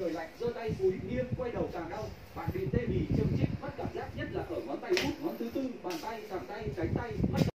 người lạnh, giơ tay cúi nghiêng quay đầu càng đau. Bạn bị tê bì, châm chích, mất cảm giác nhất là ở ngón tay út, ngón thứ tư, bàn tay, cẳng tay, cánh tay, mất